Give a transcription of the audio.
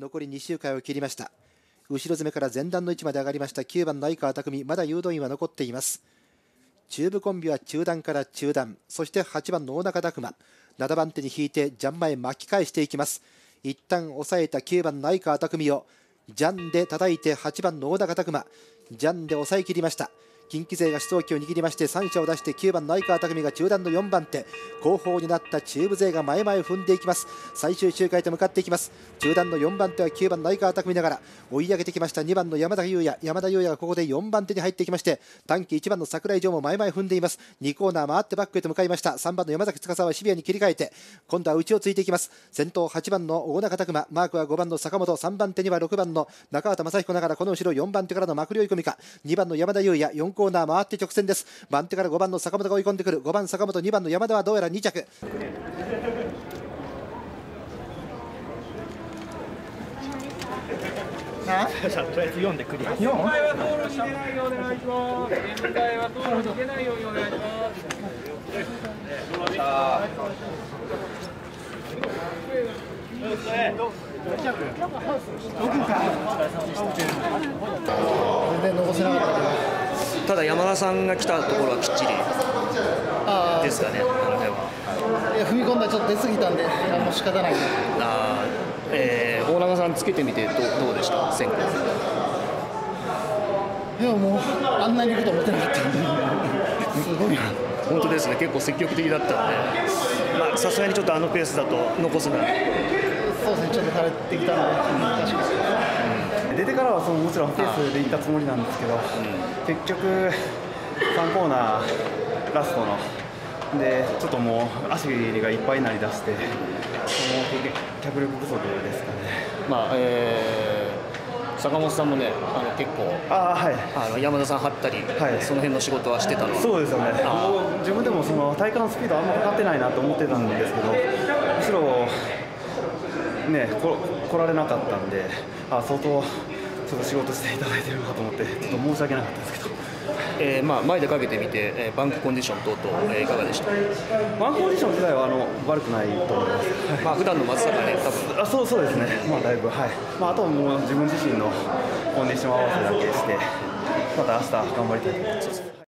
残り2周回を切りました。後ろ詰めから前段の位置まで上がりました。9番の相川匠まだ誘導員は残っています。中部コンビは中段から中段。そして8番の大中拓磨7番手に引いてジャン前巻き返していきます。一旦抑えた9番の相川匠をジャンで叩いて8番の大中拓磨ジャンで抑えきりました。近畿勢が主導権を握りまして3者を出して9番の相川匠が中段の4番手。後方になった中部勢が前々を踏んでいきます。最終周回と向かっていきます。中段の4番手は9番の相川匠ながら追い上げてきました2番の山田裕也。山田裕也がここで4番手に入ってきまして短期1番の櫻井城も前々踏んでいます。2コーナー回ってバックへと向かいました。3番の山崎司はシビアに切り替えて今度は内をついていきます。先頭8番の大中拓磨マークは5番の坂本。3番手には6番の中畑正彦ながらこの後ろ4番手からの幕僚追い込みか。2番の山田裕也。4コーナー回って直線戦です。番手から5番の坂本が追い込んでくる。5番坂本2番の山田はどうやら2着。とりあえず読んでクリア。4回は道路に出ないようお願いします。現在は道路に出ないようにお願いします全然残せなかったただ山田さんが来たところはきっちりですかね、あの辺は。いや踏み込んだちょっと出過ぎたんで、あもう仕方ないあえー、大長さんつけてみてどどうでした？先行いやもうあんなにいくと思ってなかったんで、すごいな。本当ですね、結構積極的だったんで、まあさすがにちょっとあのペースだと残すな。そうですね、ちょっと垂れてきたので、難しかった。出てからはそのもちろんペースでいったつもりなんですけど、結局3コーナーラストのでちょっともう足がいっぱいになりだしてもう脚力不足ですかね。まあえー、坂本さんもねあの結構あ、はい、あの山田さん張ったり、はい、その辺の仕事はしてたの？そうですよね。もう自分でもその体感スピードあんまかかってないなと思ってたんですけどむしろねこ来られなかったんであ相当ちょっと仕事していただいてるかと思ってちょっと申し訳なかったですけど。えーまあ、前でかけてみて、えー、バンクコンディション等々、えー、いかがでした？バンクコンディション自体はあの悪くないと思います、はい、まあ普段の松坂ね、多分。あそうそうですね、まあ、だいぶ、はい。まあ、あとはもう自分自身のコンディション合わせだけして、また明日頑張りたいと思います。